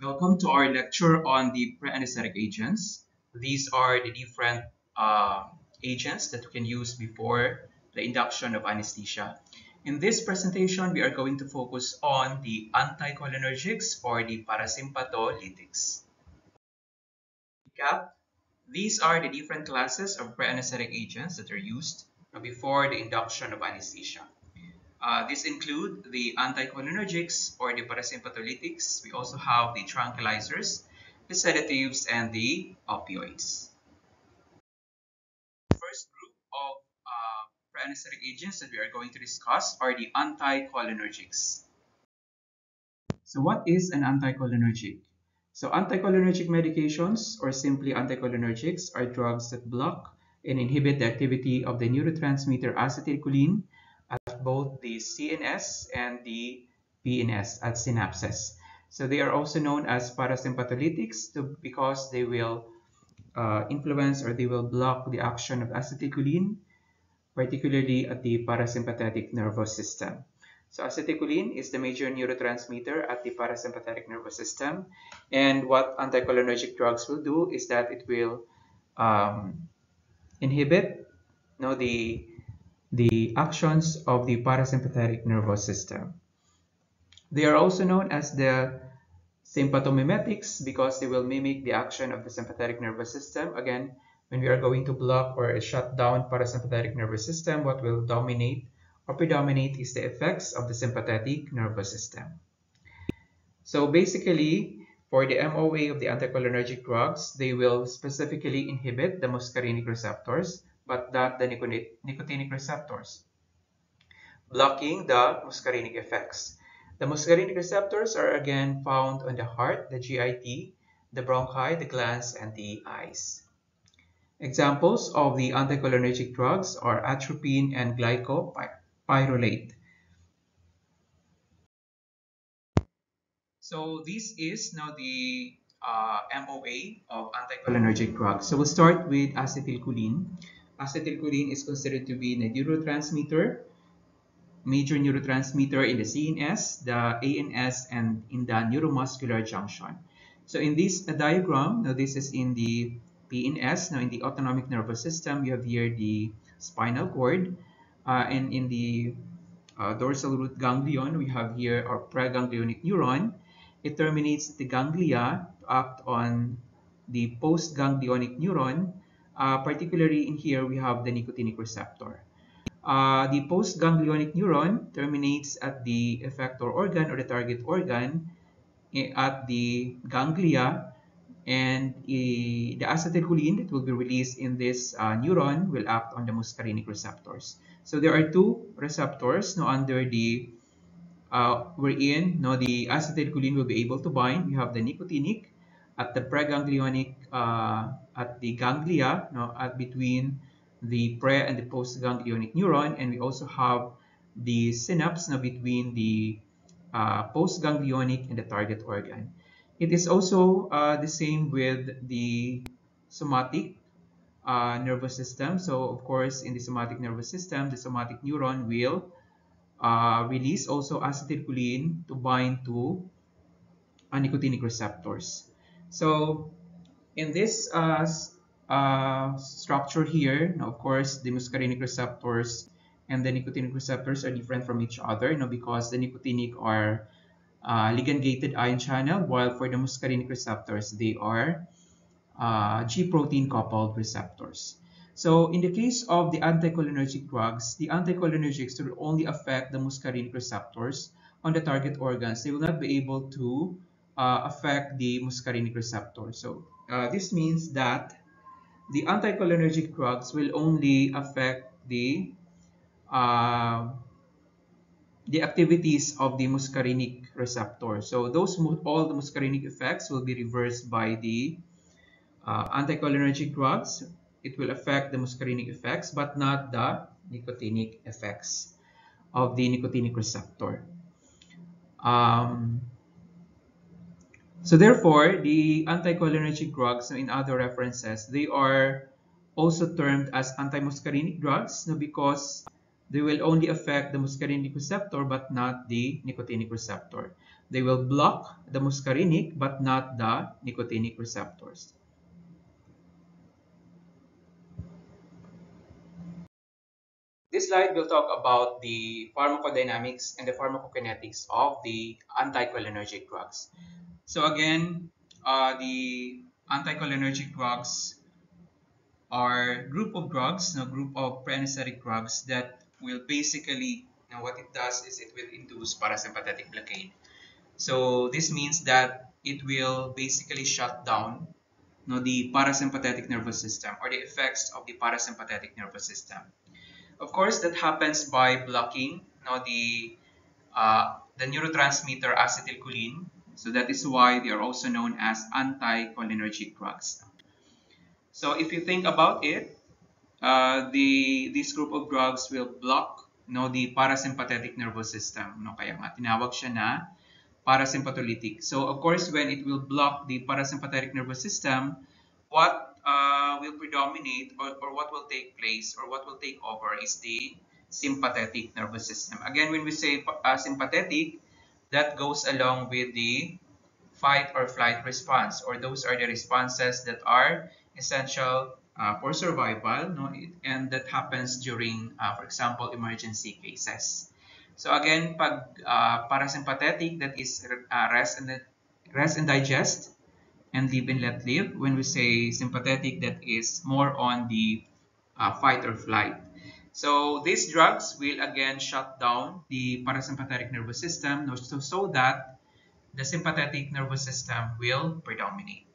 Welcome to our lecture on the pre-anesthetic agents. These are the different uh, agents that we can use before the induction of anesthesia. In this presentation, we are going to focus on the anticholinergics or the parasympatholytics. Recap. These are the different classes of pre-anesthetic agents that are used before the induction of anesthesia. Uh, these include the anticholinergics or the parasympatholytics. We also have the tranquilizers, the sedatives, and the opioids. The first group of uh, pre-anesthetic agents that we are going to discuss are the anticholinergics. So what is an anticholinergic? So anticholinergic medications or simply anticholinergics are drugs that block and inhibit the activity of the neurotransmitter acetylcholine both the CNS and the PNS at synapses. So they are also known as parasympatholytics to, because they will uh, influence or they will block the action of acetylcholine, particularly at the parasympathetic nervous system. So acetylcholine is the major neurotransmitter at the parasympathetic nervous system. And what anticholinergic drugs will do is that it will um, inhibit you know, the the actions of the parasympathetic nervous system. They are also known as the sympathomimetics because they will mimic the action of the sympathetic nervous system. Again, when we are going to block or shut down parasympathetic nervous system, what will dominate or predominate is the effects of the sympathetic nervous system. So basically, for the MOA of the anticholinergic drugs, they will specifically inhibit the muscarinic receptors but not the nicotinic receptors, blocking the muscarinic effects. The muscarinic receptors are again found on the heart, the GIT, the bronchi, the glands, and the eyes. Examples of the anticholinergic drugs are atropine and glycopyrrolate. So this is now the uh, MOA of anticholinergic drugs. So we'll start with acetylcholine acetylcholine is considered to be a neurotransmitter, major neurotransmitter in the CNS, the ANS, and in the neuromuscular junction. So in this diagram, now this is in the PNS, now in the autonomic nervous system, you have here the spinal cord, uh, and in the uh, dorsal root ganglion, we have here our preganglionic neuron. It terminates the ganglia to act on the postganglionic neuron uh, particularly in here, we have the nicotinic receptor. Uh, the postganglionic neuron terminates at the effector organ or the target organ eh, at the ganglia and uh, the acetylcholine that will be released in this uh, neuron will act on the muscarinic receptors. So there are two receptors no, under the uh, wherein no, the acetylcholine will be able to bind. We have the nicotinic at the preganglionic uh, at the ganglia no, at between the pre and the postganglionic neuron and we also have the synapse no, between the uh, postganglionic and the target organ. It is also uh, the same with the somatic uh, nervous system. So of course in the somatic nervous system, the somatic neuron will uh, release also acetylcholine to bind to nicotinic receptors. So in this uh, uh, structure here, now of course, the muscarinic receptors and the nicotinic receptors are different from each other, you know, because the nicotinic are uh, ligand-gated ion channel, while for the muscarinic receptors, they are uh, G-protein coupled receptors. So in the case of the anticholinergic drugs, the anticholinergics will only affect the muscarinic receptors on the target organs. They will not be able to uh, affect the muscarinic receptor. So uh, this means that the anticholinergic drugs will only affect the uh, the activities of the muscarinic receptor. So those all the muscarinic effects will be reversed by the uh, anticholinergic drugs. It will affect the muscarinic effects, but not the nicotinic effects of the nicotinic receptor. Um, so therefore, the anticholinergic drugs in other references, they are also termed as antimuscarinic drugs because they will only affect the muscarinic receptor but not the nicotinic receptor. they will block the muscarinic but not the nicotinic receptors. This slide will talk about the pharmacodynamics and the pharmacokinetics of the anticholinergic drugs. So again, uh, the anticholinergic drugs are group of drugs, a group of pre-anesthetic drugs that will basically, now what it does is it will induce parasympathetic blockade. So this means that it will basically shut down you the parasympathetic nervous system or the effects of the parasympathetic nervous system. Of course, that happens by blocking you the, uh, the neurotransmitter acetylcholine. So that is why they are also known as anticholinergic drugs. So if you think about it, uh, the this group of drugs will block no the parasympathetic nervous system no kaya nga tinawag siya na parasympatholytic. So of course when it will block the parasympathetic nervous system, what uh, will predominate or, or what will take place or what will take over is the sympathetic nervous system. Again, when we say uh, sympathetic, that goes along with the fight or flight response or those are the responses that are essential uh, for survival, no? and that happens during, uh, for example, emergency cases. So again, pag uh, parasympathetic, that is uh, rest and rest and digest, and live and let live. When we say sympathetic, that is more on the uh, fight or flight. So these drugs will again shut down the parasympathetic nervous system so, so that the sympathetic nervous system will predominate.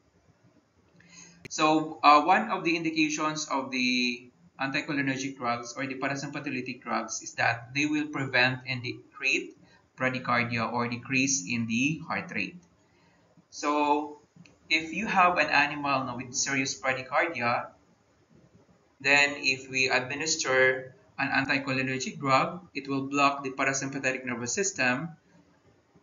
So uh, one of the indications of the anticholinergic drugs or the parasympathetic drugs is that they will prevent and decrease bradycardia or decrease in the heart rate. So if you have an animal with serious bradycardia, then if we administer an anticholinergic drug, it will block the parasympathetic nervous system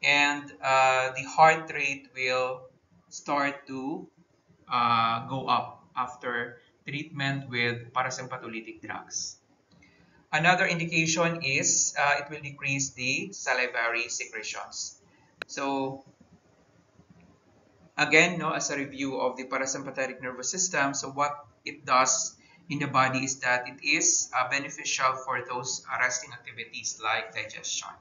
and uh, the heart rate will start to uh, go up after treatment with parasympatholytic drugs. Another indication is uh, it will decrease the salivary secretions. So again, no, as a review of the parasympathetic nervous system, so what it does in the body is that it is uh, beneficial for those resting activities like digestion.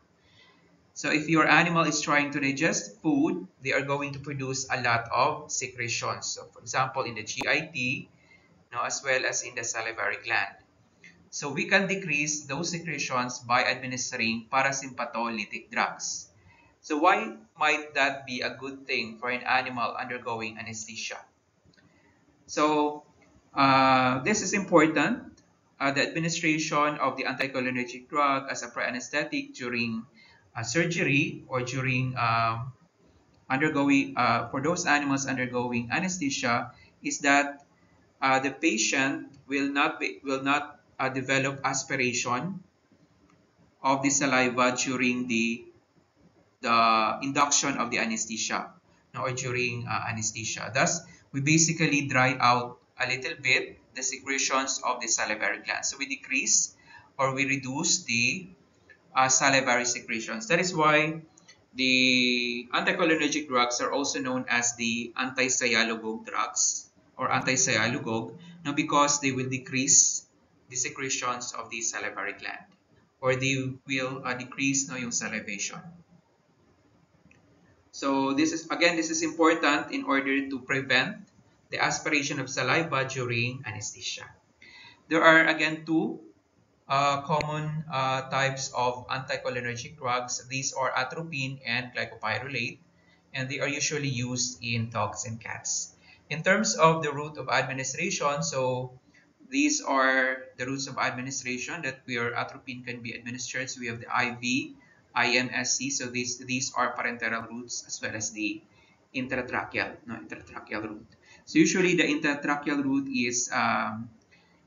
So if your animal is trying to digest food, they are going to produce a lot of secretions. So for example, in the GIT, you know, as well as in the salivary gland. So we can decrease those secretions by administering parasympatholytic drugs. So why might that be a good thing for an animal undergoing anesthesia? So uh, this is important. Uh, the administration of the anticholinergic drug as a pre-anesthetic during uh, surgery or during um, undergoing uh, for those animals undergoing anesthesia is that uh, the patient will not be, will not uh, develop aspiration of the saliva during the the induction of the anesthesia or during uh, anesthesia. Thus, we basically dry out a little bit the secretions of the salivary gland. So we decrease or we reduce the uh, salivary secretions. That is why the anticholinergic drugs are also known as the anti-sialagogue drugs or anti-sialagogue now because they will decrease the secretions of the salivary gland or they will uh, decrease no, yung salivation. So this is again this is important in order to prevent the aspiration of saliva during anesthesia. There are again two uh, common uh, types of anticholinergic drugs. These are atropine and glycopyrrolate, and they are usually used in dogs and cats. In terms of the route of administration, so these are the routes of administration that where atropine can be administered. So we have the IV, IMSC. So these these are parenteral routes as well as the intratracheal, no intratracheal route. So usually the intratracheal route is um,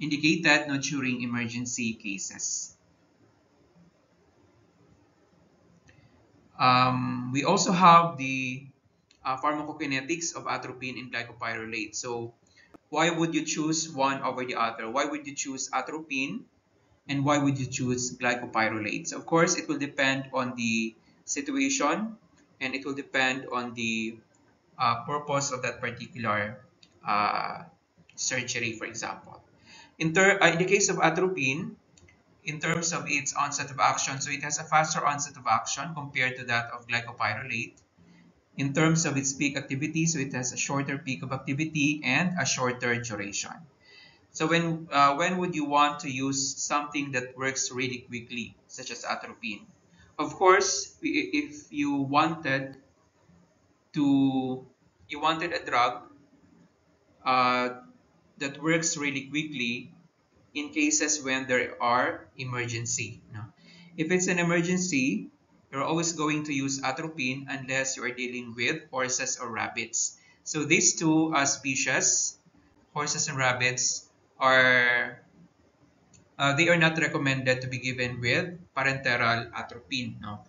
indicated no, during emergency cases. Um, we also have the uh, pharmacokinetics of atropine and glycopyrrolate. So why would you choose one over the other? Why would you choose atropine and why would you choose glycopyrrolate? So of course, it will depend on the situation and it will depend on the uh, purpose of that particular uh, surgery, for example. In, uh, in the case of atropine, in terms of its onset of action, so it has a faster onset of action compared to that of glycopyrrolate. In terms of its peak activity, so it has a shorter peak of activity and a shorter duration. So when, uh, when would you want to use something that works really quickly, such as atropine? Of course, if you wanted to, you wanted a drug uh, that works really quickly in cases when there are emergency. If it's an emergency, you're always going to use atropine unless you are dealing with horses or rabbits. So these two uh, species, horses and rabbits, are uh, they are not recommended to be given with parenteral atropine. No?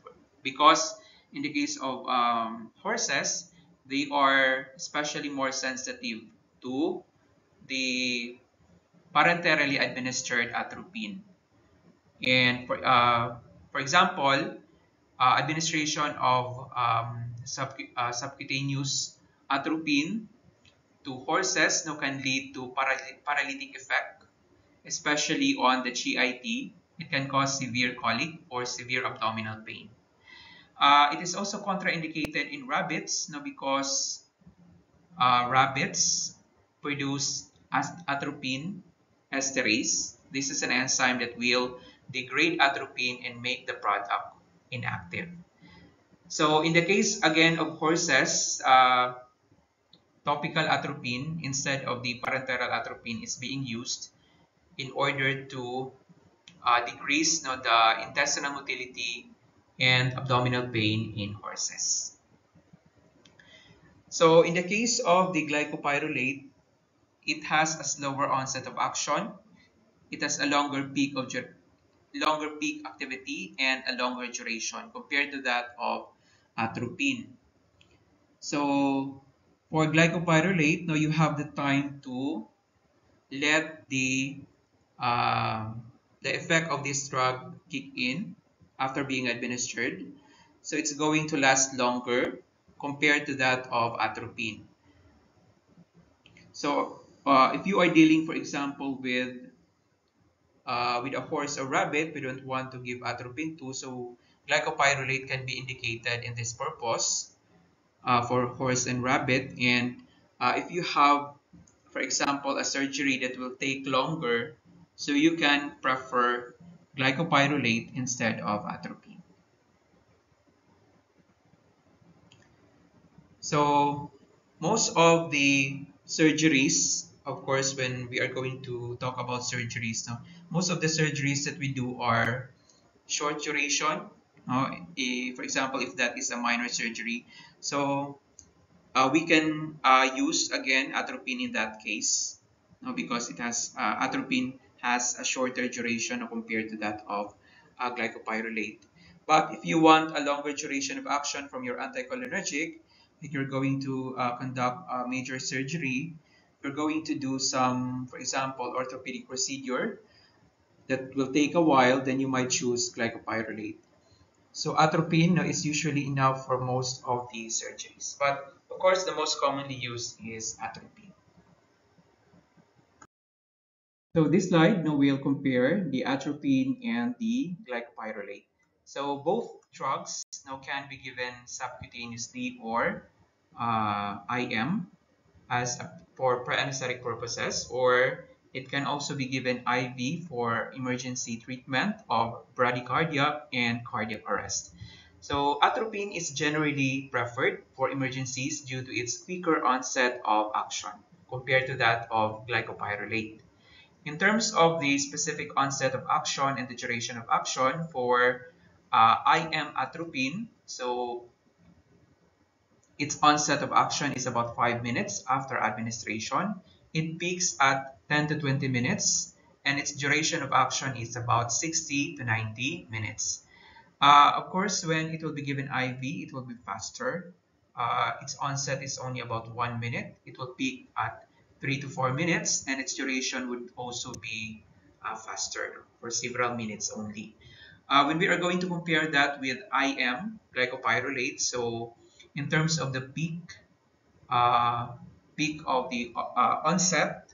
Because in the case of um, horses, they are especially more sensitive to the parenterally administered atropine. And for, uh, for example, uh, administration of um, sub, uh, subcutaneous atropine to horses can lead to paralytic effect, especially on the GIT. It can cause severe colic or severe abdominal pain. Uh, it is also contraindicated in rabbits now because uh, rabbits produce atropine esterase. This is an enzyme that will degrade atropine and make the product inactive. So in the case again of horses, uh, topical atropine instead of the parenteral atropine is being used in order to uh, decrease no, the intestinal motility and abdominal pain in horses. So in the case of the glycopyrrolate, it has a slower onset of action. It has a longer peak of longer peak activity and a longer duration compared to that of atropine. So for glycopyrrolate, now you have the time to let the uh, the effect of this drug kick in after being administered. So it's going to last longer compared to that of atropine. So uh, if you are dealing, for example, with uh, with a horse or rabbit, we don't want to give atropine to, so glycopyrrolate can be indicated in this purpose uh, for horse and rabbit. And uh, if you have, for example, a surgery that will take longer, so you can prefer glycopyrrolate instead of atropine. So most of the surgeries of course, when we are going to talk about surgeries, now, most of the surgeries that we do are short duration. Uh, if, for example, if that is a minor surgery, so uh, we can uh, use again atropine in that case, no, because it has uh, atropine has a shorter duration compared to that of glycopyrrolate. But if you want a longer duration of action from your anticholinergic, if you're going to uh, conduct a major surgery, you're going to do some, for example, orthopedic procedure that will take a while, then you might choose glycopyrrolate. So atropine is usually enough for most of the surgeries. But of course, the most commonly used is atropine. So this slide now will compare the atropine and the glycopyrrolate. So both drugs now can be given subcutaneously or uh, IM as a, for pre-anesthetic purposes or it can also be given IV for emergency treatment of bradycardia and cardiac arrest. So atropine is generally preferred for emergencies due to its quicker onset of action compared to that of glycopyrrolate. In terms of the specific onset of action and the duration of action for uh, IM atropine, so its onset of action is about 5 minutes after administration. It peaks at 10 to 20 minutes and its duration of action is about 60 to 90 minutes. Uh, of course, when it will be given IV, it will be faster. Uh, its onset is only about 1 minute. It will peak at 3 to 4 minutes and its duration would also be uh, faster for several minutes only. Uh, when we are going to compare that with IM, glycopyrrolate, so in terms of the peak, uh, peak of the uh, onset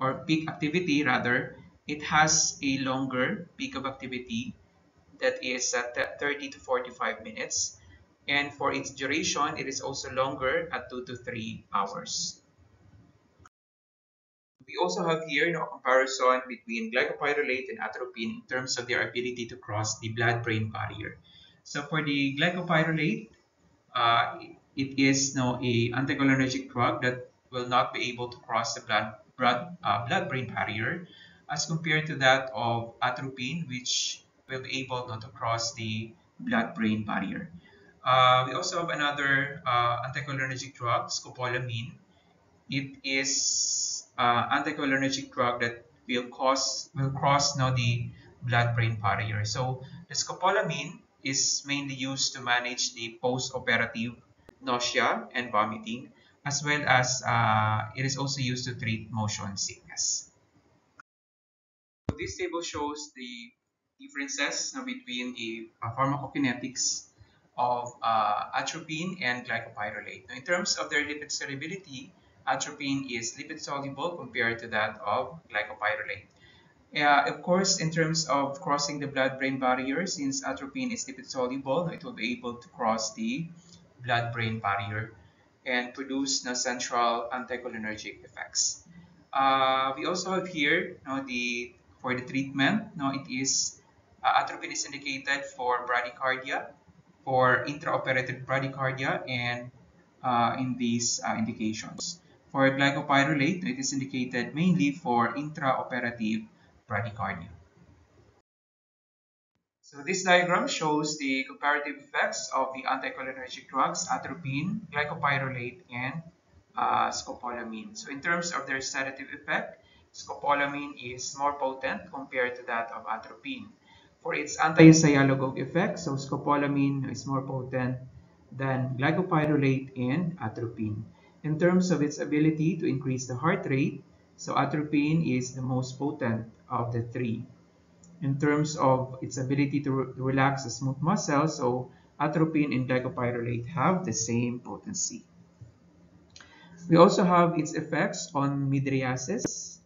or peak activity rather, it has a longer peak of activity that is at 30 to 45 minutes. And for its duration, it is also longer at 2 to 3 hours. We also have here a comparison between glycopyrrolate and atropine in terms of their ability to cross the blood-brain barrier. So for the glycopyrrolate, uh, it is now a anticholinergic drug that will not be able to cross the blood blood uh, blood-brain barrier as compared to that of atropine, which will be able not to cross the blood-brain barrier. Uh, we also have another uh, anticholinergic drug, scopolamine. It is uh, anticholinergic drug that will cause will cross now the blood-brain barrier. So the scopolamine is mainly used to manage the post-operative nausea and vomiting, as well as uh, it is also used to treat motion sickness. So this table shows the differences between the uh, pharmacokinetics of uh, atropine and glycopyrrolate. Now, in terms of their lipid solubility, atropine is lipid soluble compared to that of glycopyrrolate. Uh, of course, in terms of crossing the blood-brain barrier, since atropine is lipid soluble, it will be able to cross the blood-brain barrier and produce no central anticholinergic effects. Uh, we also have here you know, the for the treatment. Now it is uh, atropine is indicated for bradycardia, for intraoperative bradycardia, and uh, in these uh, indications. For glycopyrrolate, it is indicated mainly for intraoperative bradycardia. So this diagram shows the comparative effects of the anticholinergic drugs, atropine, glycopyrrolate, and uh, scopolamine. So in terms of their sedative effect, scopolamine is more potent compared to that of atropine. For its anti-sialagogue effect, so scopolamine is more potent than glycopyrrolate and atropine. In terms of its ability to increase the heart rate, so atropine is the most potent of the three in terms of its ability to, re relax the smooth muscle. So atropine and glycopyrrolate have the same potency. We also have its effects on mydriasis,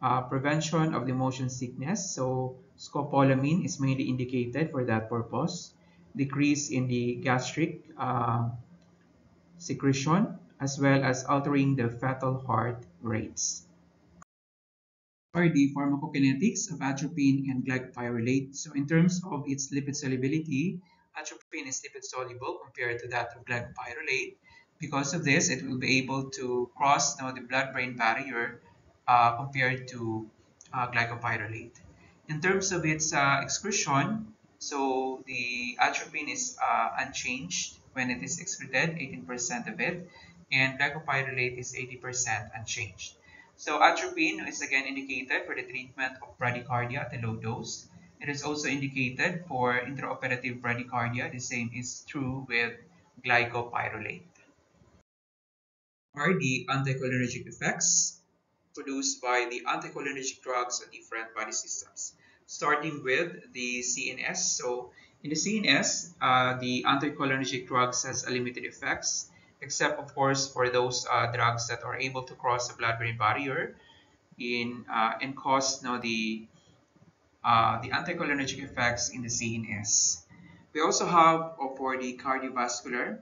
uh, prevention of the motion sickness. So scopolamine is mainly indicated for that purpose. Decrease in the gastric uh, secretion as well as altering the fetal heart rates are the pharmacokinetics of atropine and glycopyrrolate. So in terms of its lipid solubility, atropine is lipid soluble compared to that of glycopyrrolate. Because of this, it will be able to cross now, the blood-brain barrier uh, compared to uh, glycopyrrolate. In terms of its uh, excretion, so the atropine is uh, unchanged when it is excreted, 18% of it, and glycopyrrolate is 80% unchanged. So atropine is again indicated for the treatment of bradycardia at a low dose. It is also indicated for intraoperative bradycardia. The same is true with glycopyrrolate. Are the anticholinergic effects produced by the anticholinergic drugs on different body systems? Starting with the CNS. So in the CNS, uh, the anticholinergic drugs has a limited effects except of course for those uh, drugs that are able to cross the blood-brain barrier in uh, and cause now the uh, the anticholinergic effects in the CNS. We also have oh, for the cardiovascular.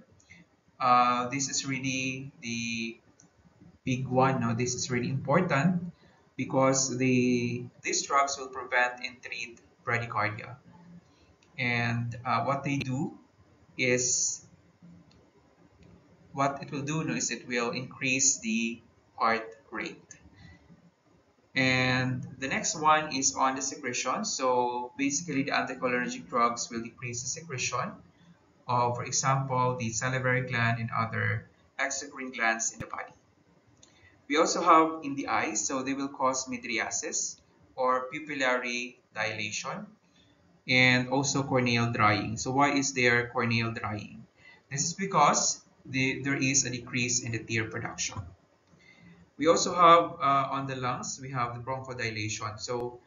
Uh, this is really the big one. Now this is really important because the these drugs will prevent and treat bradycardia. And uh, what they do is what it will do is it will increase the heart rate. And the next one is on the secretion. So basically the anticholinergic drugs will decrease the secretion of, for example, the salivary gland and other exocrine glands in the body. We also have in the eyes, so they will cause mydriasis or pupillary dilation and also corneal drying. So why is there corneal drying? This is because the, there is a decrease in the tear production. We also have uh, on the lungs, we have the bronchodilation. So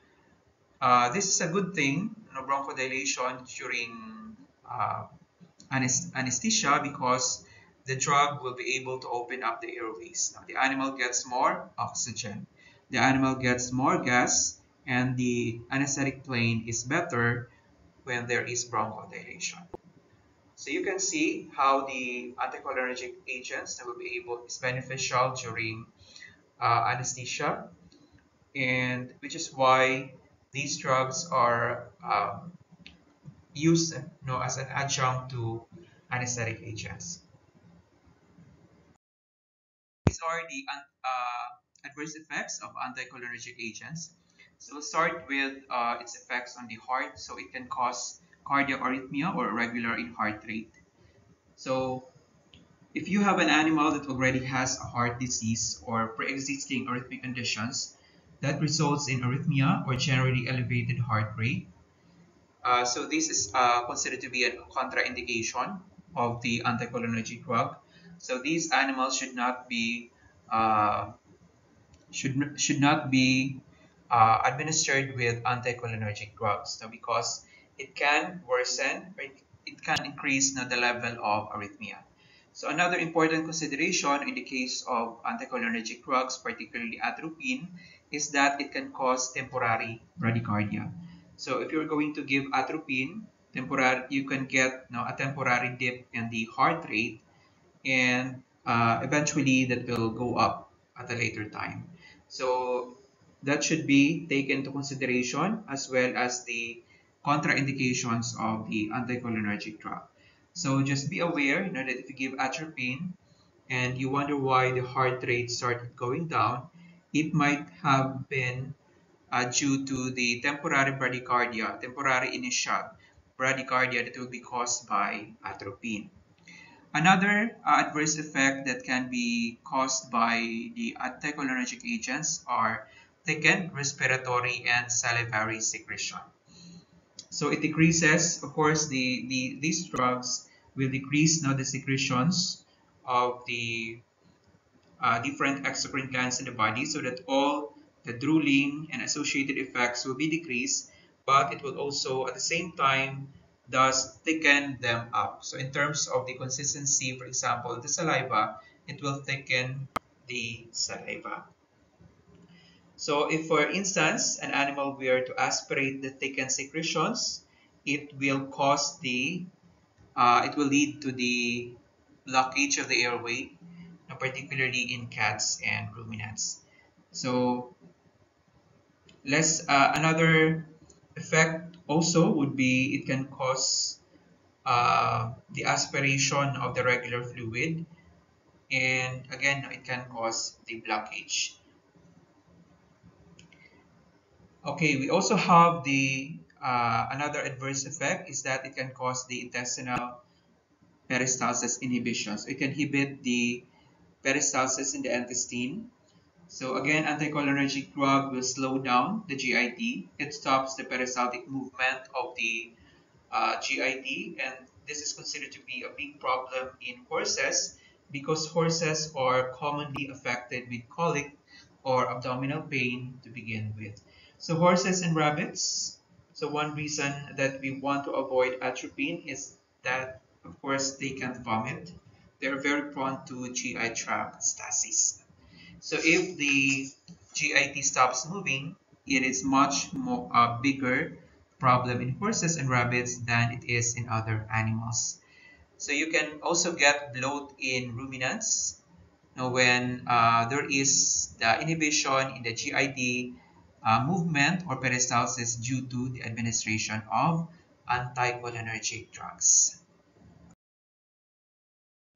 uh, this is a good thing you know, bronchodilation during uh, anesthesia because the drug will be able to open up the airways. Now, the animal gets more oxygen, the animal gets more gas, and the anesthetic plane is better when there is bronchodilation. So you can see how the anticholinergic agents that will be able is beneficial during uh, anesthesia, and which is why these drugs are um, used you know, as an adjunct to anesthetic agents. These are the uh, adverse effects of anticholinergic agents. So we'll start with uh, its effects on the heart. So it can cause cardiac arrhythmia or irregular in heart rate. So if you have an animal that already has a heart disease or pre-existing arrhythmic conditions that results in arrhythmia or generally elevated heart rate, uh, so this is uh, considered to be a contraindication of the anticholinergic drug. So these animals should not be uh, should should not be uh, administered with anticholinergic drugs. So because it can worsen or it can increase now the level of arrhythmia. So another important consideration in the case of anticholinergic drugs, particularly atropine, is that it can cause temporary bradycardia. So if you're going to give atropine, temporary, you can get you know, a temporary dip in the heart rate and uh, eventually that will go up at a later time. So that should be taken into consideration as well as the contraindications of the anticholinergic drug. So just be aware you know, that if you give atropine and you wonder why the heart rate started going down, it might have been uh, due to the temporary bradycardia, temporary initial bradycardia that will be caused by atropine. Another uh, adverse effect that can be caused by the anticholinergic agents are thickened respiratory and salivary secretion. So it decreases, of course, the, the these drugs will decrease now the secretions of the uh, different exocrine glands in the body so that all the drooling and associated effects will be decreased, but it will also at the same time thus thicken them up. So in terms of the consistency, for example, the saliva, it will thicken the saliva. So if for instance, an animal were to aspirate the thickened secretions, it will cause the, uh, it will lead to the blockage of the airway, particularly in cats and ruminants. So less, uh, another effect also would be it can cause uh, the aspiration of the regular fluid and again it can cause the blockage. Okay, we also have the uh, another adverse effect is that it can cause the intestinal peristalsis inhibition. So it can inhibit the peristalsis in the intestine. So again, anticholinergic drug will slow down the GIT. It stops the peristaltic movement of the uh, GIT and this is considered to be a big problem in horses because horses are commonly affected with colic or abdominal pain to begin with. So horses and rabbits. So one reason that we want to avoid atropine is that, of course, they can vomit. They're very prone to GI tract stasis. So if the GIT stops moving, it is much more uh, bigger problem in horses and rabbits than it is in other animals. So you can also get bloat in ruminants. Now, when uh, there is the inhibition in the GIT uh, movement or peristalsis due to the administration of anticholinergic drugs.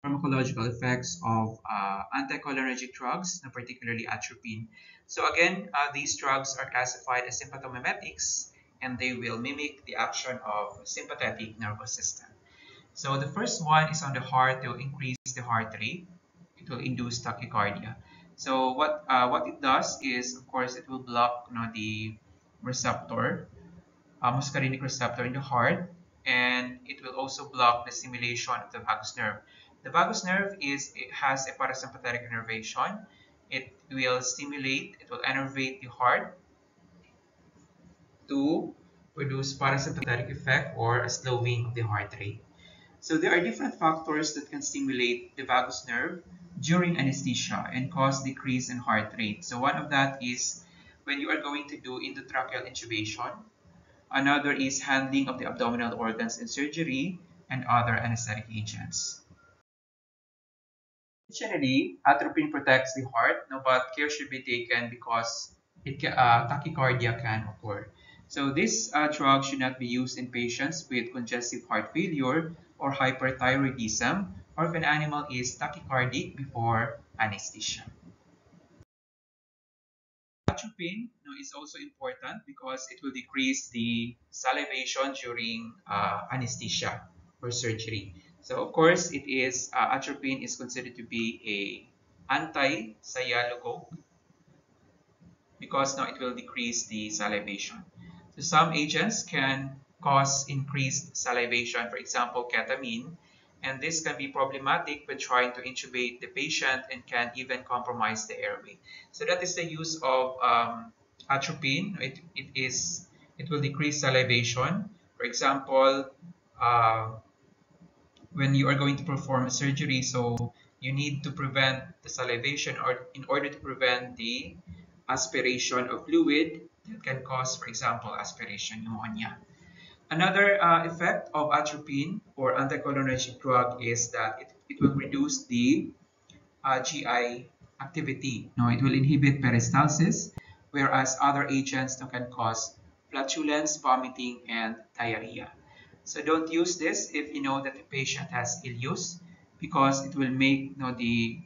Pharmacological effects of uh, anticholinergic drugs, particularly atropine. So again, uh, these drugs are classified as sympathomimetics and they will mimic the action of sympathetic nervous system. So the first one is on the heart, will increase the heart rate. It will induce tachycardia. So what uh, what it does is, of course, it will block you know, the receptor, uh, muscarinic receptor in the heart, and it will also block the stimulation of the vagus nerve. The vagus nerve is it has a parasympathetic innervation. It will stimulate, it will innervate the heart to produce parasympathetic effect or a slowing of the heart rate. So there are different factors that can stimulate the vagus nerve during anesthesia and cause decrease in heart rate. So one of that is when you are going to do endotracheal intubation. Another is handling of the abdominal organs in surgery and other anesthetic agents. Additionally, atropine protects the heart, no, but care should be taken because it uh, tachycardia can occur. So this uh, drug should not be used in patients with congestive heart failure or hyperthyroidism or if an animal is tachycardic before anesthesia. Atropine no, is also important because it will decrease the salivation during uh, anesthesia or surgery. So of course, it is uh, atropine is considered to be a anti-sialogogue because now it will decrease the salivation. So some agents can cause increased salivation, for example, ketamine, and this can be problematic when trying to intubate the patient and can even compromise the airway. So that is the use of um, atropine. It, it is it will decrease salivation. For example, uh, when you are going to perform a surgery, so you need to prevent the salivation or in order to prevent the aspiration of fluid that can cause, for example, aspiration pneumonia. Another uh, effect of atropine or anticholinergic drug is that it, it will reduce the uh, GI activity. No, it will inhibit peristalsis, whereas other agents can cause flatulence, vomiting, and diarrhea. So don't use this if you know that the patient has ileus because it will make you know, the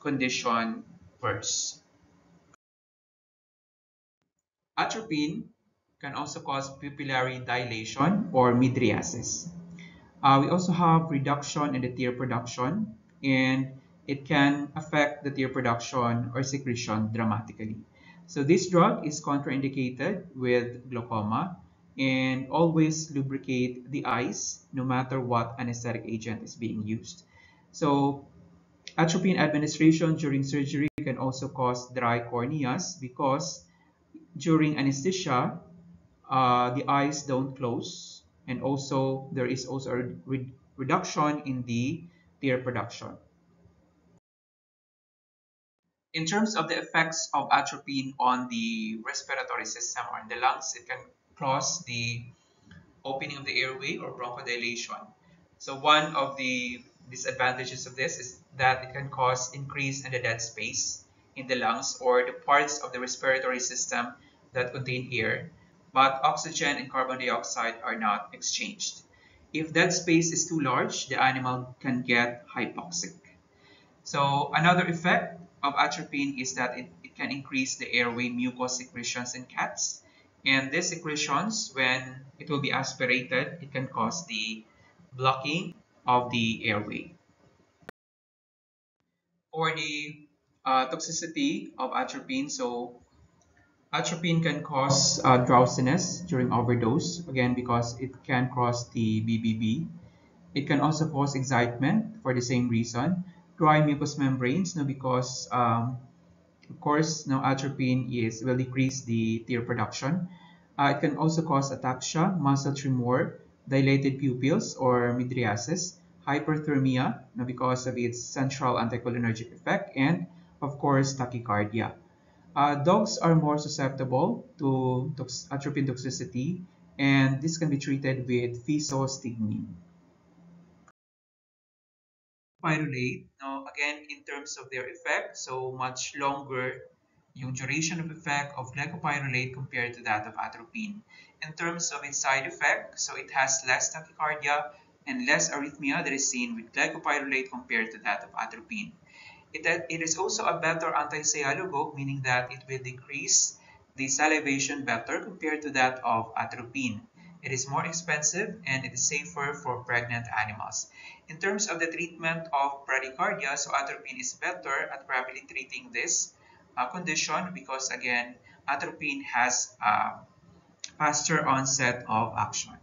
condition worse. Atropine can also cause pupillary dilation or mydriasis. Uh, we also have reduction in the tear production and it can affect the tear production or secretion dramatically. So this drug is contraindicated with glaucoma and always lubricate the eyes no matter what anesthetic agent is being used. So atropine administration during surgery can also cause dry corneas because during anesthesia, uh, the eyes don't close and also there is also a re reduction in the tear production. In terms of the effects of atropine on the respiratory system or in the lungs, it can cause the opening of the airway or bronchodilation. So one of the disadvantages of this is that it can cause increase in the dead space in the lungs or the parts of the respiratory system that contain air, but oxygen and carbon dioxide are not exchanged. If that space is too large, the animal can get hypoxic. So another effect of atropine is that it, it can increase the airway mucus secretions in cats. And these secretions, when it will be aspirated, it can cause the blocking of the airway. For the uh, toxicity of atropine, so atropine can cause uh, drowsiness during overdose, again because it can cross the BBB. It can also cause excitement for the same reason dry mucous membranes no, because um, of course now atropine is will decrease the tear production. Uh, it can also cause ataxia, muscle tremor, dilated pupils or mydriasis, hyperthermia no, because of its central anticholinergic effect, and of course tachycardia. Uh, dogs are more susceptible to tox atropine toxicity and this can be treated with physostigmine pyrrolate. Now, again, in terms of their effect, so much longer yung duration of effect of glycopyrrolate compared to that of atropine. In terms of its side effect, so it has less tachycardia and less arrhythmia that is seen with glycopyrrolate compared to that of atropine. It, it is also a better anti-sialogogue, meaning that it will decrease the salivation better compared to that of atropine. It is more expensive and it is safer for pregnant animals. In terms of the treatment of bradycardia, so atropine is better at properly treating this uh, condition because again, atropine has a faster onset of action.